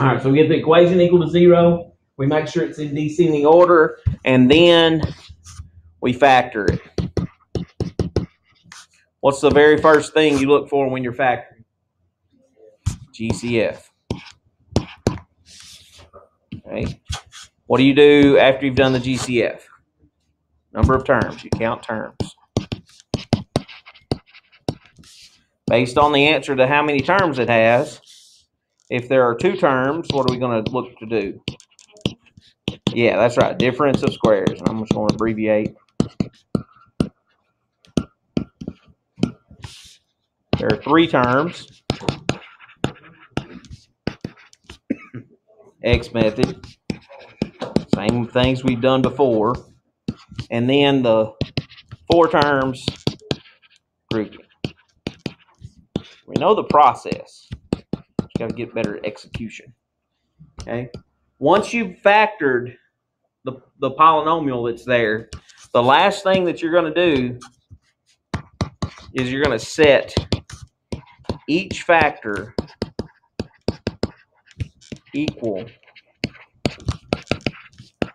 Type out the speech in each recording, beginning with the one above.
All right, so we get the equation equal to zero. We make sure it's in descending order, and then we factor it. What's the very first thing you look for when you're factoring? GCF. Okay. What do you do after you've done the GCF? Number of terms. You count terms. Based on the answer to how many terms it has, if there are two terms, what are we going to look to do? Yeah, that's right. Difference of squares. I'm just going to abbreviate. There are three terms. X method. Same things we've done before. And then the four terms grouping. We know the process. Got to get better execution. Okay. Once you've factored the, the polynomial that's there, the last thing that you're going to do is you're going to set each factor equal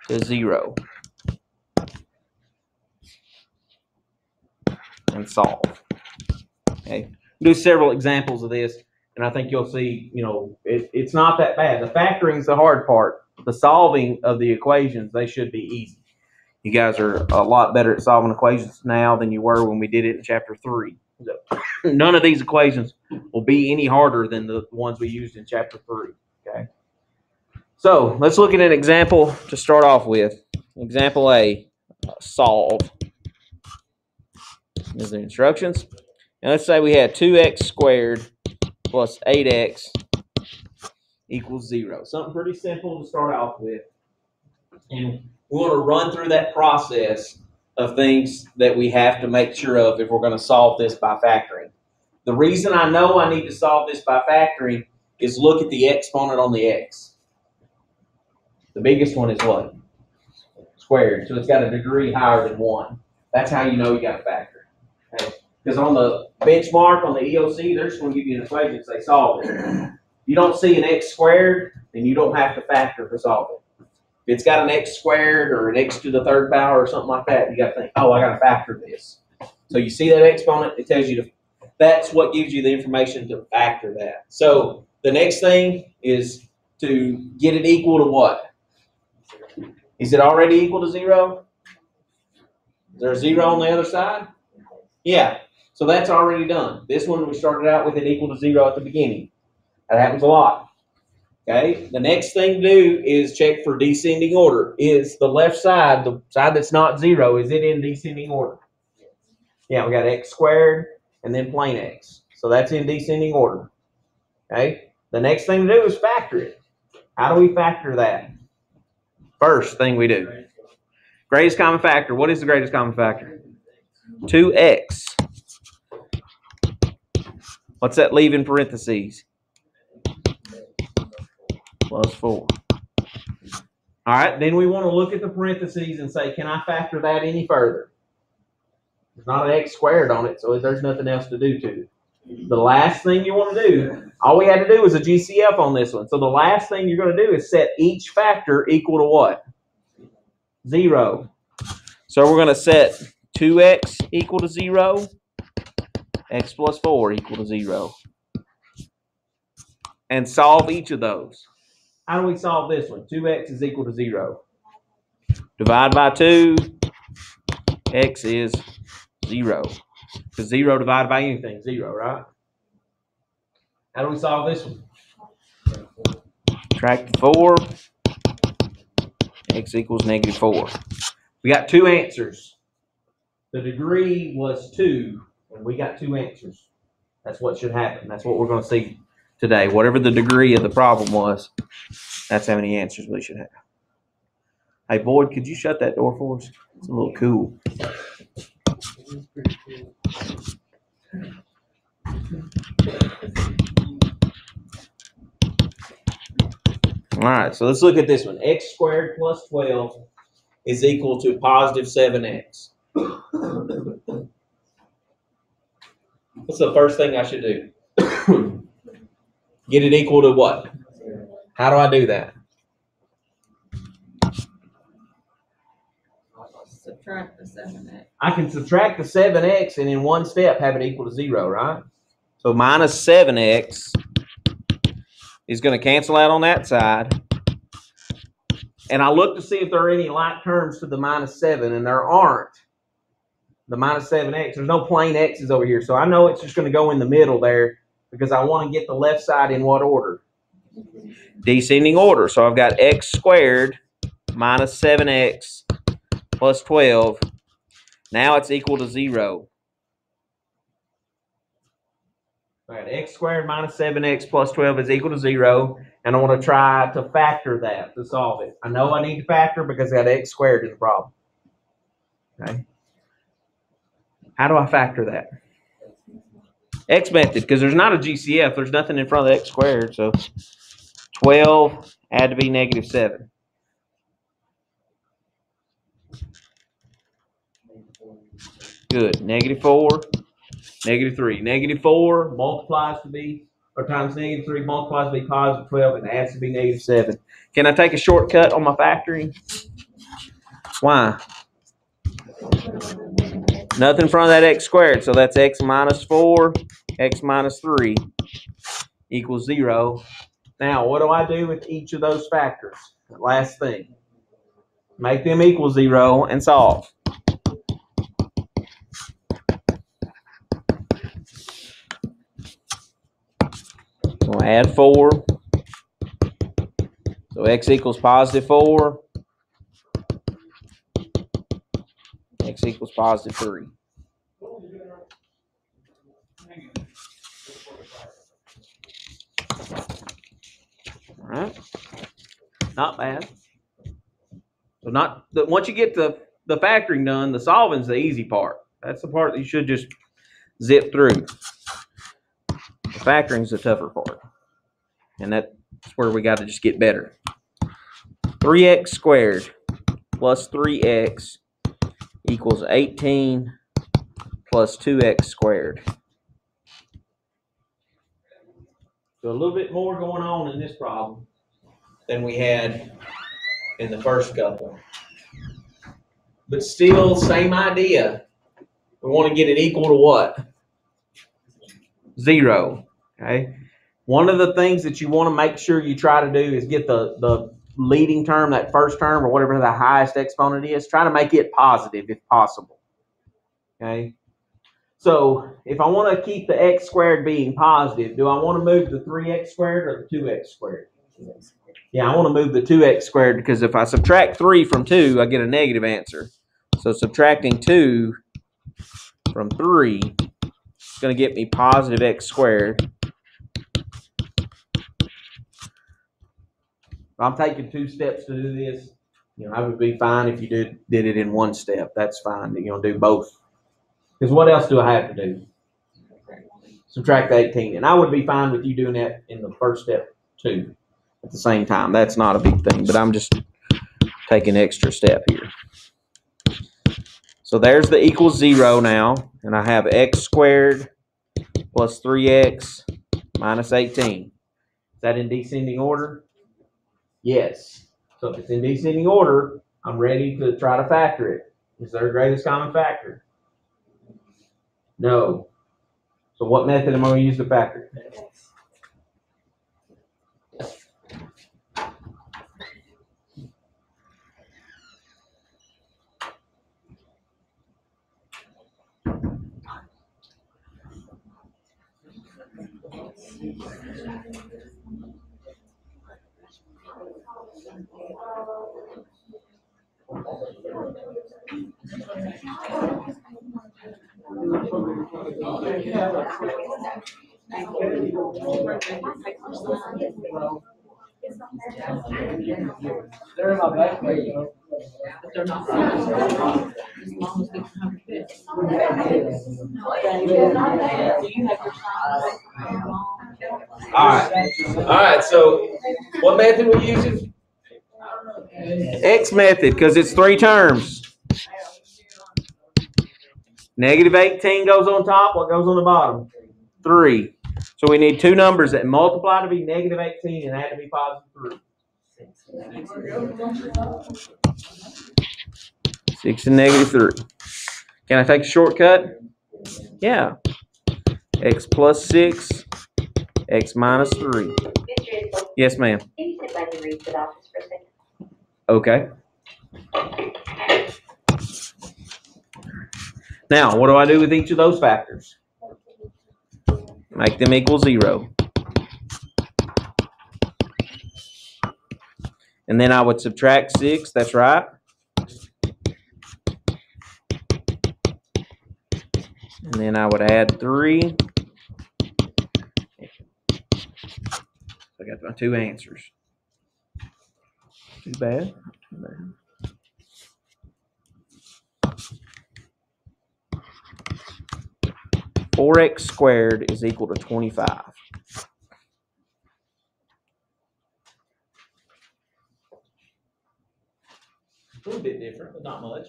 to zero and solve. Okay, do several examples of this, and I think you'll see, you know, it, it's not that bad. The factoring is the hard part. The solving of the equations, they should be easy. You guys are a lot better at solving equations now than you were when we did it in chapter three. None of these equations will be any harder than the ones we used in chapter three. Okay. So let's look at an example to start off with. Example A, solve. Here's the instructions. And let's say we had 2x squared plus 8x equals 0. Something pretty simple to start off with. And we want to run through that process of things that we have to make sure of if we're going to solve this by factoring. The reason I know I need to solve this by factoring is look at the exponent on the x. The biggest one is what? Squared. So it's got a degree higher than 1. That's how you know you got to factor. Okay? Because on the benchmark, on the EOC, they're just going to give you an equation and say solve it. You don't see an x squared, then you don't have to factor for solving. If it's got an x squared or an x to the third power or something like that, you got to think, oh, I got to factor this. So you see that exponent, it tells you to, that's what gives you the information to factor that. So the next thing is to get it equal to what? Is it already equal to zero? Is there a zero on the other side? Yeah. So that's already done. This one we started out with it equal to zero at the beginning. That happens a lot. Okay. The next thing to do is check for descending order. Is the left side, the side that's not zero, is it in descending order? Yeah, we got x squared and then plain x. So that's in descending order. Okay. The next thing to do is factor it. How do we factor that? First thing we do. Greatest common factor. What is the greatest common factor? 2x. What's that leave in parentheses? Plus 4. All right, then we want to look at the parentheses and say, can I factor that any further? There's not an x squared on it, so there's nothing else to do to it. The last thing you want to do, all we had to do was a GCF on this one. So the last thing you're going to do is set each factor equal to what? Zero. So we're going to set 2x equal to 0, x plus 4 equal to 0. And solve each of those. How do we solve this one? 2x is equal to 0. Divide by 2, x is 0. Because 0 divided by anything, 0, right? How do we solve this one? Subtract 4, x equals negative 4. We got two answers. The degree was 2, and we got two answers. That's what should happen. That's what we're going to see today. Whatever the degree of the problem was, that's how many answers we should have. Hey, Boyd, could you shut that door for us? It's a little cool. All right, so let's look at this one. x squared plus 12 is equal to positive 7x. What's the first thing I should do? Get it equal to what? How do I do that? Subtract the seven X. I can subtract the seven x and in one step have it equal to zero, right? So minus seven x is going to cancel out on that side. And I look to see if there are any like terms to the minus seven, and there aren't. The minus seven x, there's no plain x's over here, so I know it's just going to go in the middle there because I want to get the left side in what order? Descending order. So I've got x squared minus seven x plus 12. Now it's equal to zero. All right, x squared minus 7x plus 12 is equal to zero. And I want to try to factor that to solve it. I know I need to factor because I got x squared in the problem. Okay. How do I factor that? X method, because there's not a GCF. There's nothing in front of the x squared. So 12 had to be negative 7. Good. Negative 4, negative 3. Negative 4 multiplies to be, or times negative 3 multiplies to be positive 12 and adds to be negative 7. Can I take a shortcut on my factoring? Why? Nothing in front of that x squared, so that's x minus 4, x minus 3 equals 0. Now, what do I do with each of those factors? Last thing. Make them equal 0 and solve. We'll add 4. So x equals positive 4. Equals positive 3. All right. Not bad. So not the once you get the the factoring done, the solving's the easy part. That's the part that you should just zip through. The factoring's the tougher part. And that's where we got to just get better. 3x squared plus 3x equals 18 plus 2x squared. So a little bit more going on in this problem than we had in the first couple. But still, same idea. We want to get it equal to what? Zero. Okay. One of the things that you want to make sure you try to do is get the, the leading term, that first term, or whatever the highest exponent is, try to make it positive if possible. Okay. So if I want to keep the x squared being positive, do I want to move the 3x squared or the 2x squared? Yeah, I want to move the 2x squared because if I subtract 3 from 2, I get a negative answer. So subtracting 2 from 3 is going to get me positive x squared. I'm taking two steps to do this, you know, I would be fine if you did, did it in one step. That's fine. You're to do both. Because what else do I have to do? Subtract the 18. And I would be fine with you doing that in the first step too at the same time. That's not a big thing, but I'm just taking extra step here. So there's the equals zero now, and I have x squared plus 3x minus 18. Is that in descending order? Yes. So if it's in descending order, I'm ready to try to factor it. Is there a greatest common factor? No. So what method am I going to use to factor it? They're in my back, there you go. But they're not. As long as. Do you have your sign? All right. All right. So what method we using? X method because it's three terms. Negative 18 goes on top. What goes on the bottom? Three. So we need two numbers that multiply to be negative eighteen and add to be positive three. Six and negative three. Can I take a shortcut? Yeah. X plus six, X minus three. Yes, ma'am. can you step by the Reed's office for a second? Okay. Now, what do I do with each of those factors? Make them equal zero. And then I would subtract six, that's right. And then I would add three. I got my two answers. Too bad. Too bad. Four x squared is equal to twenty-five. A little bit different, but not much.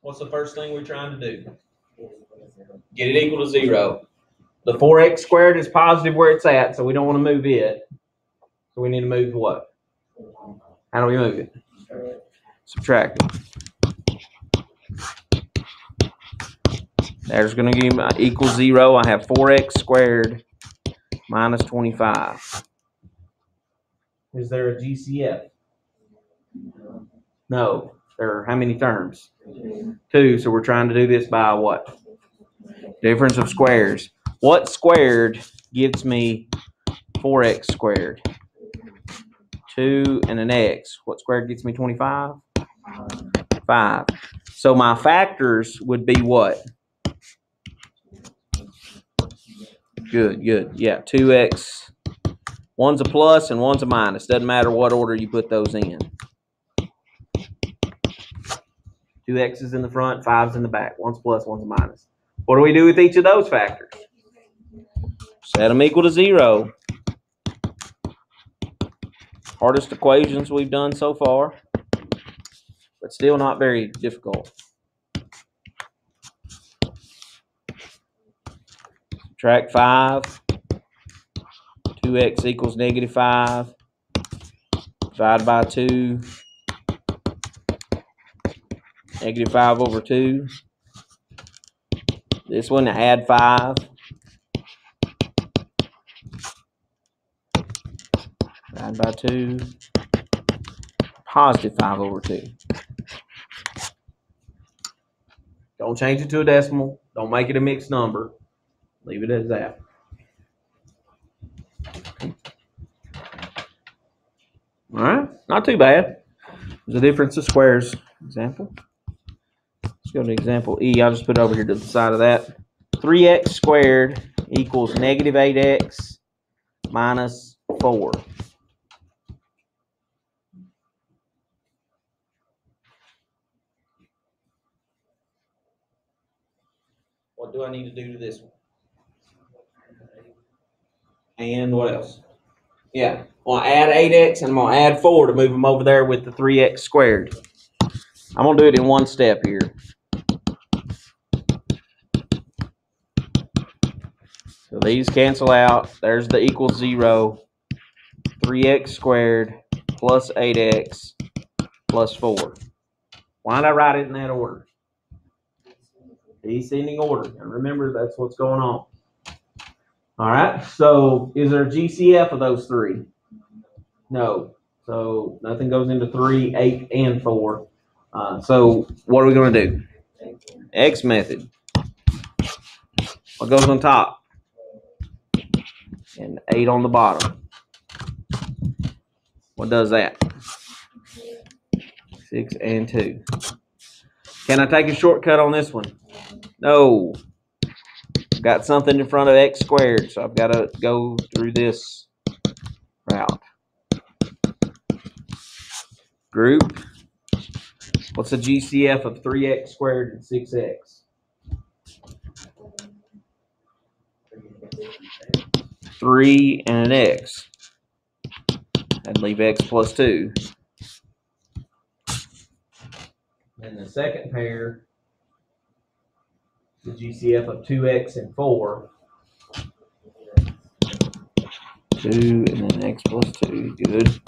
What's the first thing we're trying to do? Get it equal to zero. The four x squared is positive where it's at, so we don't want to move it. So we need to move what? How do we move it? Subtract it. There's gonna give me equal zero. I have four x squared minus twenty-five. Is there a GCF? No. There are how many terms? Two, so we're trying to do this by what? Difference of squares. What squared gives me four x squared? Two and an x. What squared gets me twenty-five? Five. So my factors would be what? Good, good. Yeah, two x. One's a plus and one's a minus. Doesn't matter what order you put those in. Two x's in the front, five's in the back. One's plus, one's minus. What do we do with each of those factors? Set them equal to zero. Hardest equations we've done so far, but still not very difficult. Subtract five. Two x equals negative five. Divide by two. Negative five over two. This one, to add five. Divide by two. Positive five over two. Don't change it to a decimal. Don't make it a mixed number. Leave it as that. All right, not too bad. There's a difference of squares example. Let's go to example E. I'll just put it over here to the side of that. 3x squared equals negative 8x minus 4. What do I need to do to this one? And what else? Yeah, well, add 8x and I'm gonna add 4 to move them over there with the 3x squared. I'm gonna do it in one step here. So these cancel out. There's the equal zero. 3x squared plus 8x plus 4. Why I write it in that order? Descending order. And remember, that's what's going on. All right, so is there a GCF of those three? No. So nothing goes into three, eight, and four. Uh, so what are we going to do? X method. What goes on top? And eight on the bottom. What does that? Six and two. Can I take a shortcut on this one? No. Got something in front of x squared, so I've got to go through this route. Group. What's the GCF of 3x squared and 6x? 3 and an x. I'd leave x plus 2. And the second pair the GCF of two X and four. Two and then X plus two, good.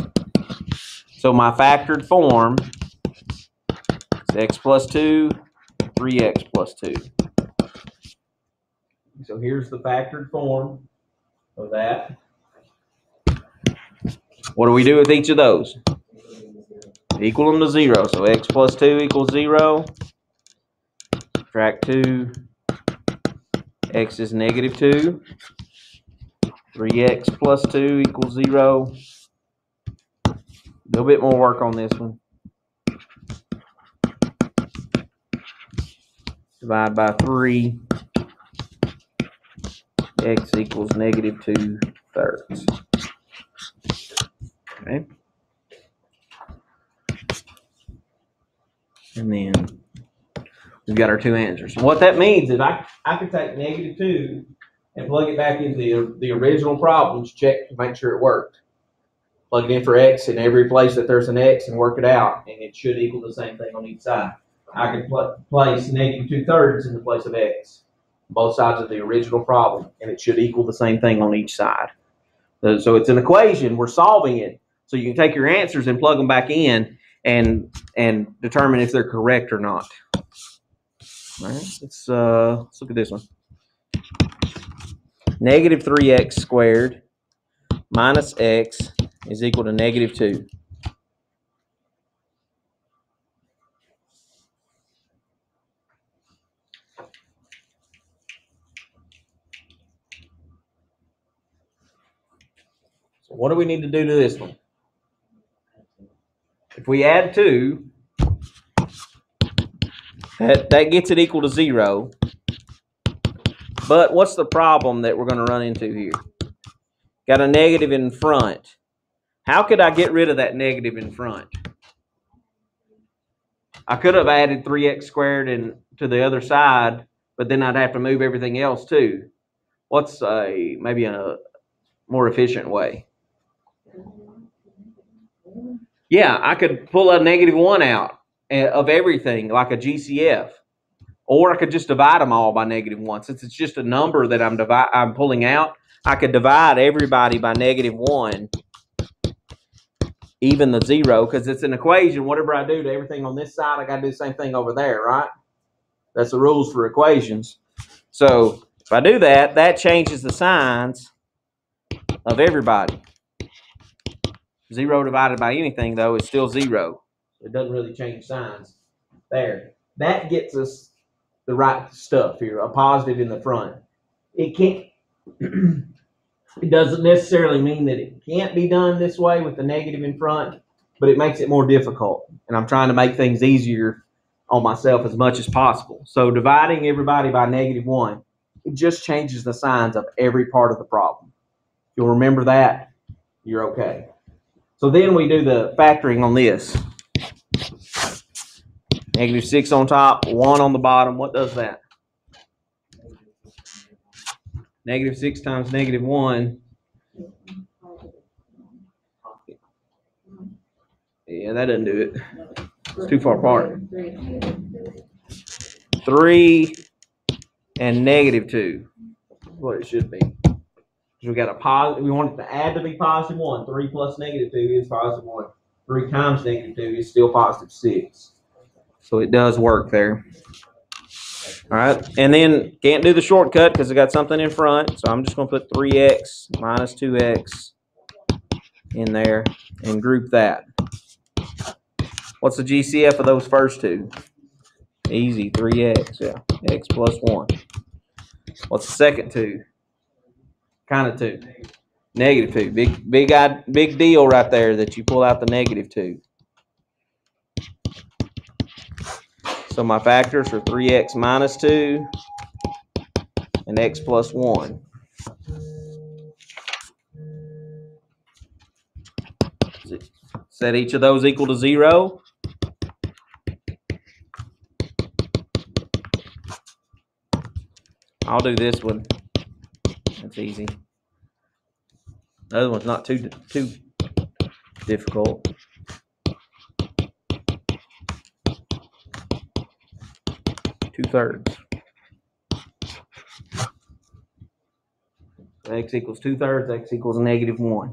So my factored form is X plus two, three X plus two. So here's the factored form of that. What do we do with each of those? Equal them to zero. So x plus 2 equals 0. Subtract 2. X is negative 2. 3x plus 2 equals 0. A little bit more work on this one. Divide by 3. x equals negative 2 thirds. Okay. And then we've got our two answers. What that means is I, I could take negative two and plug it back into the, the original problems, check to make sure it worked. Plug it in for x in every place that there's an x and work it out, and it should equal the same thing on each side. I could pl- place negative two thirds in the place of x, both sides of the original problem, and it should equal the same thing on each side. Uh, So it's an equation, we're solving it, so you can take your answers and plug them back in and and determine if they're correct or not. All right, let's uh, let's look at this one. Negative three x squared minus x is equal to negative two. So what do we need to do to this one? If we add two, that, that gets it equal to zero. But what's the problem that we're going to run into here? Got a negative in front. How could I get rid of that negative in front? I could have added 3x squared and to the other side, but then I'd have to move everything else too. What's a maybe a more efficient way? Yeah, I could pull a negative one out of everything, like a GCF, or I could just divide them all by negative one. Since it's just a number that I'm divi- I'm pulling out, I could divide everybody by negative one, even the zero, because it's an equation. Whatever I do to everything on this side, I got to do the same thing over there, right? That's the rules for equations. So if I do that, that changes the signs of everybody. Zero divided by anything, though, is still zero. It doesn't really change signs. There. That gets us the right stuff here, a positive in the front. It can't, it doesn't necessarily mean that it can't be done this way with the negative in front, but it makes it more difficult. And I'm trying to make things easier on myself as much as possible. So dividing everybody by negative one, it just changes the signs of every part of the problem. If you'll remember that, you're okay. So then we do the factoring on this. Negative six on top, one on the bottom. What does that? Negative six times negative one. Yeah, that doesn't do it. It's too far apart. Three and negative two. That's what it should be. we got a positive, we want it to add to be positive one. Three plus negative two is positive one. Three times negative two is still positive six. So it does work there. All right, and then can't do the shortcut because I got something in front. So I'm just gonna put three x minus two x in there and group that. What's the GCF of those first two? Easy, three x, yeah, x plus one. What's the second two? Kind of two. Negative two. Big, big, big deal right there that you pull out the negative two. So my factors are three x minus two and x plus one. Set each of those equal to zero. I'll do this one. That's easy. The other one's not too too difficult. two-thirds. X equals two-thirds, x equals negative 1.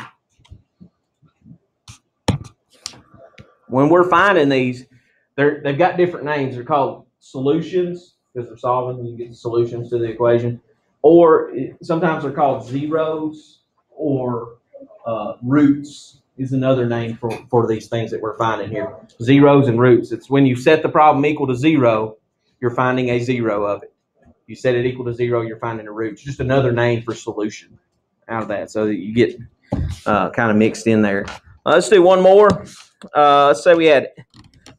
When we're finding these, they're, they've got different names. They're called solutions because they're solving, you get the solutions to the equation. Or it, sometimes they're called zeros or uh, roots is another name for, for these things that we're finding here. Zeros and roots. It's when you set the problem equal to zero, you're finding a zero of it. You set it equal to zero, you're finding a root. It's just another name for solution out of that, so that you get uh, kind of mixed in there. Uh, let's do one more. Uh, let's say we had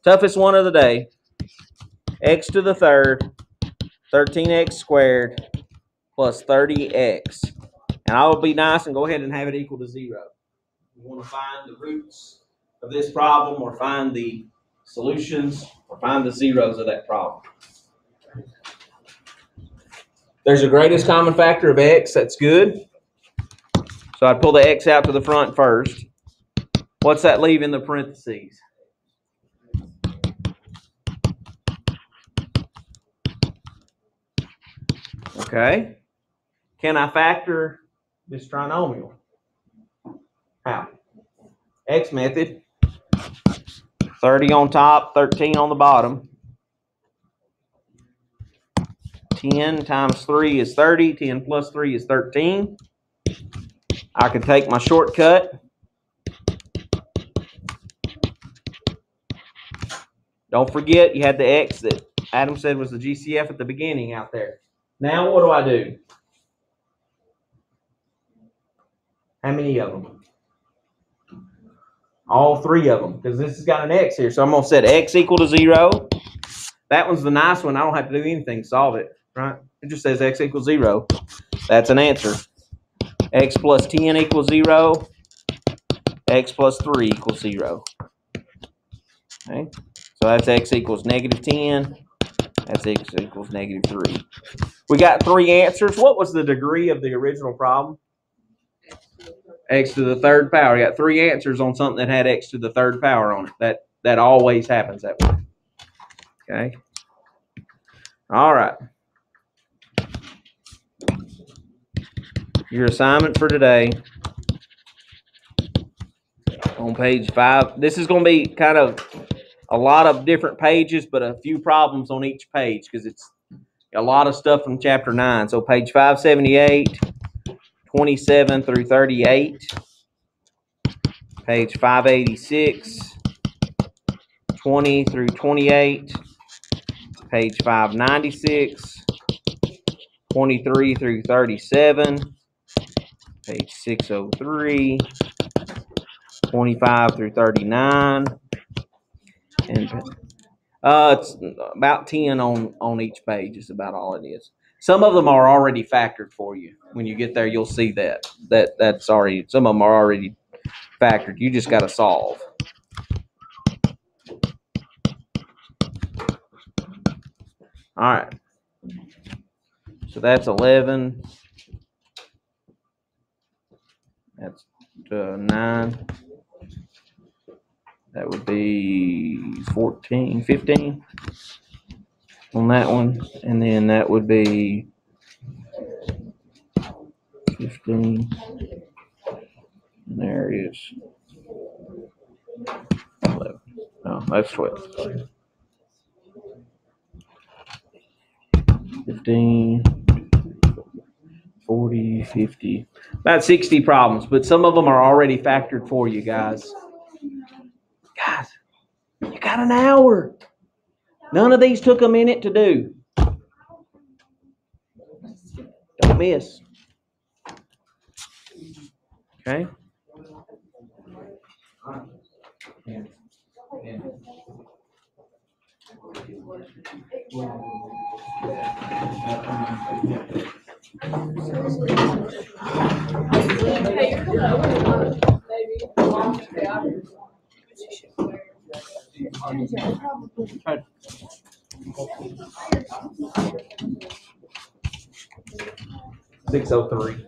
toughest one of the day. X to the third, 13x squared plus 30x. And I will be nice and go ahead and have it equal to zero. We want to find the roots of this problem or find the solutions or find the zeros of that problem. There's a greatest common factor of x, that's good. So I'd pull the x out to the front first. What's that leave in the parentheses? Okay. Can I factor this trinomial? How? X method. 30 on top, 13 on the bottom. 10 times 3 is 30. 10 plus 3 is 13. I can take my shortcut. Don't forget, you had the X that Adam said was the GCF at the beginning out there. Now, what do I do? How many of them? All three of them, because this has got an X here. So I'm going to set X equal to zero. That one's the nice one. I don't have to do anything solve it, right? It just says X equals zero. That's an answer. X plus 10 equals zero. X plus three equals zero. Okay, so that's X equals negative 10. That's X equals negative three. We got three answers. What was the degree of the original problem? X to the third power. We got three answers on something that had X to the third power on it. That that always happens that way. Okay. All right. Your assignment for today on page five. This is going to be kind of a lot of different pages, but a few problems on each page because it's a lot of stuff from chapter nine. So page 578, 27 through 38, page 586, 20 through 28, page 596, 23 through 37, page 603, 25 through 39, and uh, it's about 10 on, on each page is about all it is. Some of them are already factored for you. When you get there, you'll see that. That that's already some of them are already factored. You just got to solve. All right. So that's 11. That's uh, 9. That would be 14, 15 on that one. And then that would be 15. And there is 11. Oh, that's 12. 15, 40, 50, about 60 problems, but some of them are already factored for you guys. Guys, you got an hour. None of these took a minute to do. Don't miss. Okay? Six oh three.